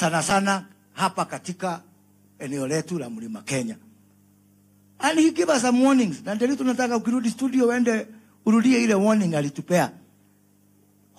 sana sana hapa katika eneo letu la Mlima Kenya. And he gave us some warnings. Na ndio tunataka ukirudi studio uende urudie ile warning alitupea.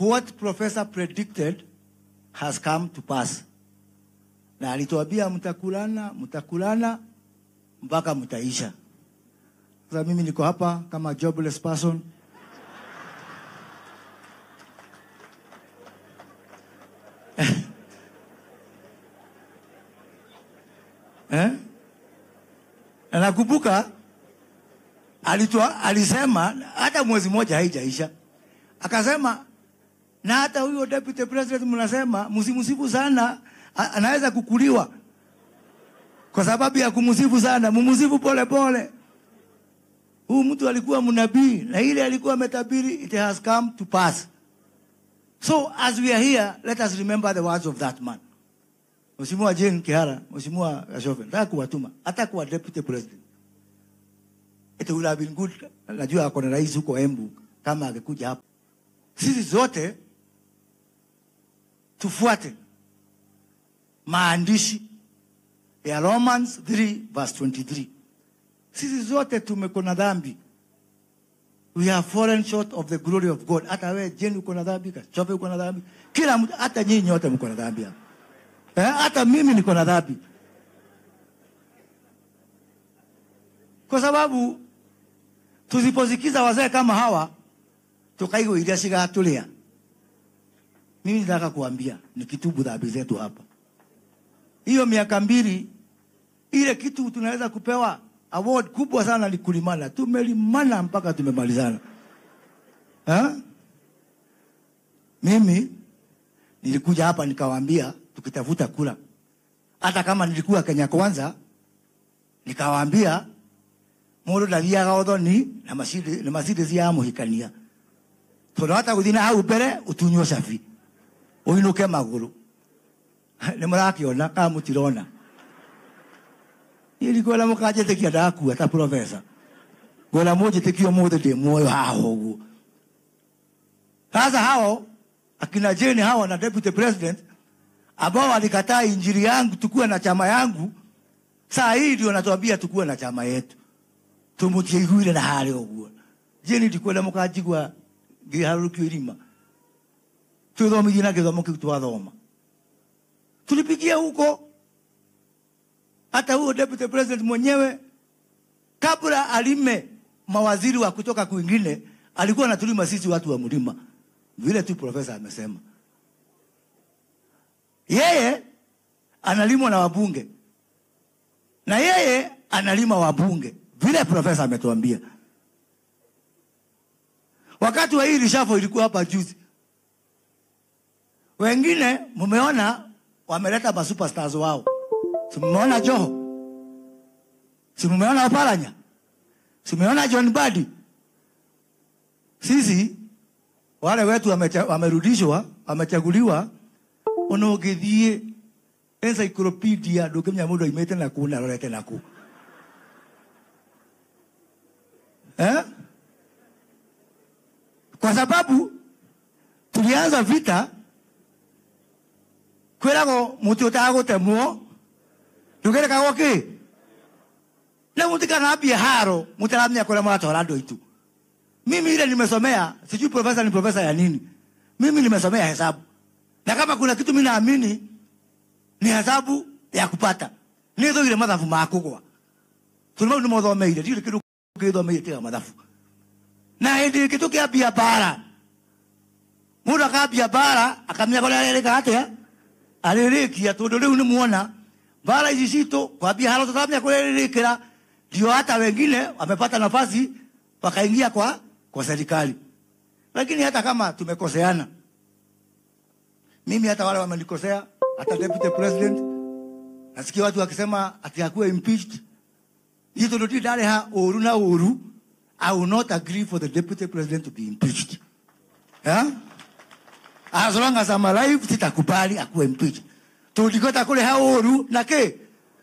What professor predicted has come to pass. Na alituambia mtakulana, mtakulana mpaka mtaisha. Sasa mimi niko hapa kama jobless person. Nakumbuka alitoa alisema hata mwezi mmoja haijaisha, akasema na hata huyo deputy president mnasema msimsifu sana, anaweza kukuliwa kwa sababu ya kumsifu sana, mumsifu pole pole. Huyu mtu alikuwa mnabii na ile alikuwa ametabiri, it has come to pass. So as we are here, let us remember the words of that man. Mheshimiwa Jane Kihara, Mheshimiwa Gashofe, nataka kuwatuma hata kuwa deputy president. It would have been good. Najua ako na rais huko Embu kama angekuja hapa. Sisi zote tufuate maandishi ya Romans 3 verse 23. Sisi zote tumekona dhambi. We have fallen short of the glory of God. Hata wewe Jane uko na dhambi, Gashofe uko na dhambi. Kila mtu hata nyinyi nyote mko na dhambi hapa. Eh, hata mimi niko na dhambi, kwa sababu tusiposikiza wazee kama hawa tukaigwa iria cigatulia. Mimi nataka kuambia nikitubu dhambi zetu hapa, hiyo miaka mbili, ile kitu tunaweza kupewa award kubwa sana ni kulimana. Tumelimana mpaka tumemalizana ha? Mimi nilikuja hapa nikawaambia tukitafuta kula, hata kama nilikuwa Kenya Kwanza, nikawaambia mundu ndathiaga uthoni na macindi- na macindisi ya muhikania. Tondu hata guthii na hau mbere utunywo cabi. Uinuke maguru ni murakiona rakä mutirona må mukanjitikia ndakua ta profesa ngona munjitikia umuthi ndi muoyo haha uguo sasa hao akina Jane hao na deputy president ambao walikataa injili yangu tukuwe na chama yangu, saa hii ndio natuambia tukuwe na chama yetu. Tumutie na hali å jeni ndikwenda må ngiharurukio irima? Twĩthomithie na githomo kiu twathoma. Tulipigia huko. Hata huyo deputy president mwenyewe kabla alime mawaziri wa kutoka kwingine alikuwa anatulima sisi watu wa mlima vile tu profesa amesema yeye analimwa na wabunge. Na yeye analima wabunge. Vile profesa ametuambia. Wakati wa hii rishafo ilikuwa hapa juzi. Wengine mumeona wameleta masuperstars wao. Si mmeona joho? Si mmeona oparanya si john badi sisi wale wetu wamerudishwa wamechaguliwa ona ũngĩthiĩ encyclopedia ndũngĩmenya mũndũ aimĩte naku na arorete naku. Eh? kwa sababu tulianza vita kwĩragwo mũtĩ ũtagũtemwo ndũgerekagwo kĩ? Rĩu mũtikanambie haro mũtaramenya kũrĩa mũratwara andũ aitũ. Mimi ile nimesomea sijui profesa ni profesa ya nini. Mimi nimesomea hesabu na kama kuna kitu mimi naamini ni adhabu ya kupata. Ni ire mathabu makugwa gwa tå mau nä mothomeire ndirä kä ndå kä thomeire na hä ndä kia tå kä ambia mbara må ndå akambia mbara akamenya kå rä a rä ka atä kia tondå rä u muona mbara ici citå kwambia haro tå tamenya kå rä a rä rä ndio hata wengine wamepata nafasi wakaingia kwa, kwa serikali. Lakini hata kama tumekoseana mimi hata wale wamenikosea hata deputy president nasikia watu wakisema ati akuwe impeached. Hizo ndio dale ha uru na uru i will not agree for the deputy president to be impeached. Yeah? as long as I'm alive sitakubali akuwe impeached. Tulikota kule ha uru na ke?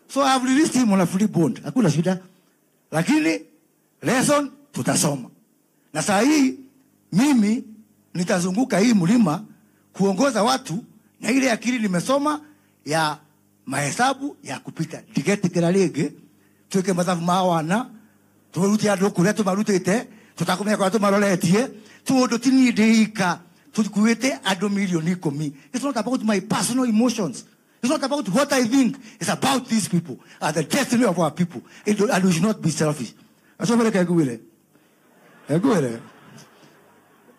So I've released him on a free bond. Hakuna shida. Lakini lesson tutasoma. Na saa hii mimi nitazunguka hii mlima kuongoza watu na ile akili nimesoma ya mahesabu ya kupita ndigetigera ringi twike mathabu ma wana turute andu kuria tumarutite tutakumenya kuria tumaroretie tundu ti ni ndiika tukuite andu milioni ikumi it's not about my personal emotions It's not about what I think. It's about these people and the destiny of our people. It- And we should not be selfish. Acomere kegwire. Egwire. Oya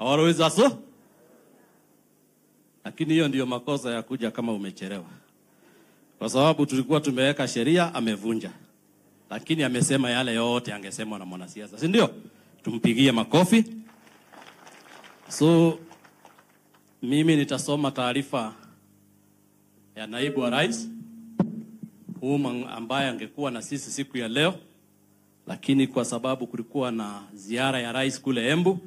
always aso. so. Lakini hiyo ndiyo makosa ya kuja kama umechelewa, kwa sababu tulikuwa tumeweka sheria, amevunja, lakini amesema yale yote angesemwa na mwanasiasa, si ndio? Tumpigie makofi. So mimi nitasoma taarifa ya naibu wa rais huu ambaye angekuwa na sisi siku ya leo, lakini kwa sababu kulikuwa na ziara ya rais kule Embu,